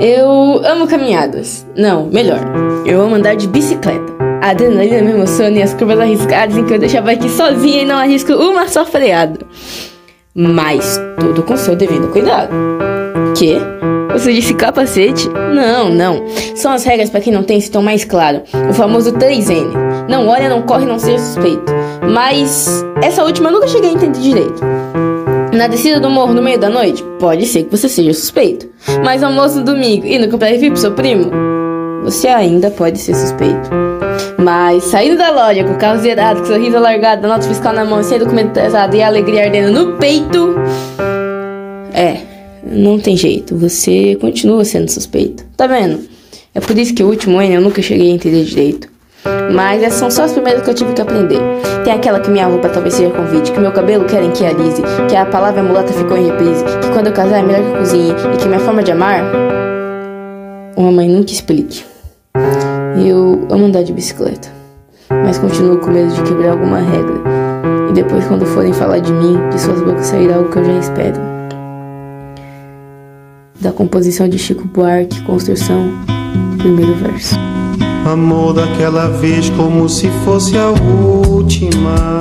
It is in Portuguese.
Eu amo caminhadas. Não, melhor, eu amo andar de bicicleta. A adrenalina me emociona e as curvas arriscadas em que eu deixava aqui sozinha e não arrisco uma só freada. Mas tudo com seu devido cuidado. Que? Você disse capacete? Não, não. São as regras para quem não tem esse tom mais claro. O famoso 3N. Não olha, não corre, não seja suspeito. Mas essa última eu nunca cheguei a entender direito. Na descida do morro no meio da noite, pode ser que você seja suspeito. Mas almoço no domingo e no comprar pro seu primo, você ainda pode ser suspeito. Mas saindo da loja com o carro zerado, com sorriso alargado, nota fiscal na mão, sem documento pesado e a alegria ardendo no peito. É, não tem jeito, você continua sendo suspeito. Tá vendo? É por isso que o último N eu nunca cheguei a entender direito. Mas essas são só as primeiras que eu tive que aprender. Tem aquela que minha roupa talvez seja convite, que meu cabelo querem que alise, que a palavra mulata ficou em reprise, que quando eu casar é melhor que cozinhe, e que minha forma de amar. Uma mãe nunca explique. Eu amo andar de bicicleta, mas continuo com medo de quebrar alguma regra. E depois, quando forem falar de mim, de suas bocas sairá algo que eu já espero. Da composição de Chico Buarque, construção, primeiro verso. Amor daquela vez como se fosse a última.